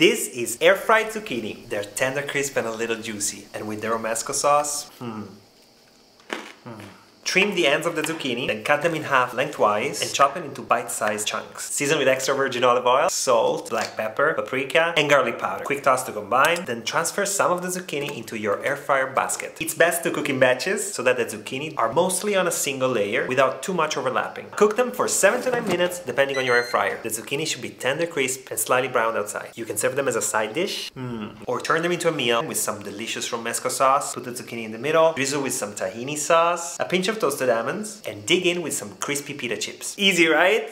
This is air fried zucchini. They're tender, crisp, and a little juicy. And with the romesco sauce, hmm. Trim the ends of the zucchini, then cut them in half lengthwise and chop them into bite-sized chunks. Season with extra virgin olive oil, salt, black pepper, paprika, and garlic powder. Quick toss to combine, then transfer some of the zucchini into your air fryer basket. It's best to cook in batches so that the zucchini are mostly on a single layer without too much overlapping. Cook them for 7 to 9 minutes depending on your air fryer. The zucchini should be tender, crisp, and slightly browned outside. You can serve them as a side dish, mm. or turn them into a meal with some delicious romesco sauce. Put the zucchini in the middle, drizzle with some tahini sauce, a pinch of toasted almonds and dig in with some crispy pita chips. Easy, right?